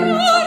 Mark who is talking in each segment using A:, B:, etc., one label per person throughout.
A: Oh.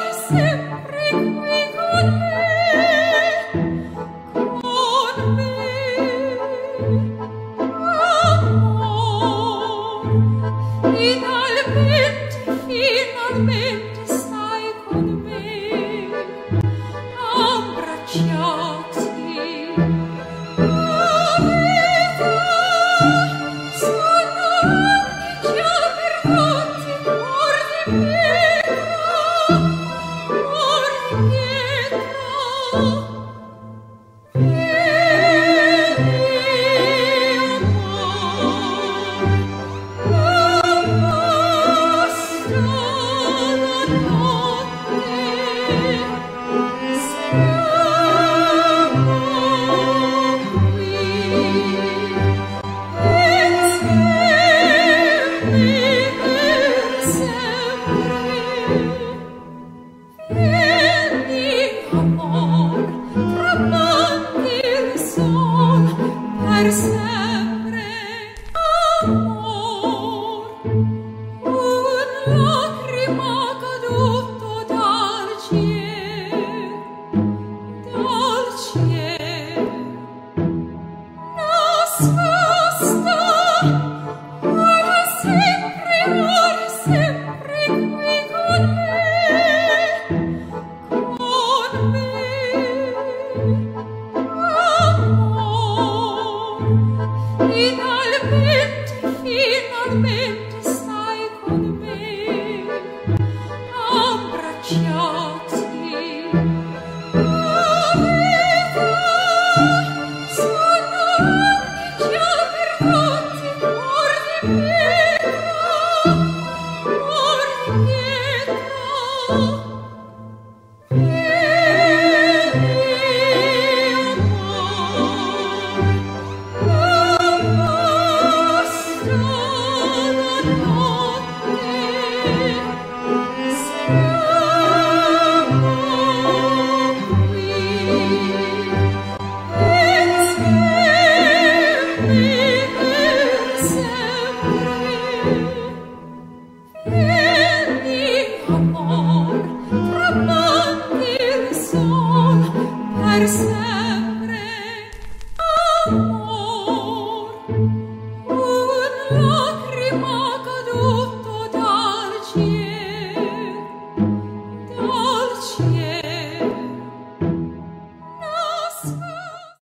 A: Per.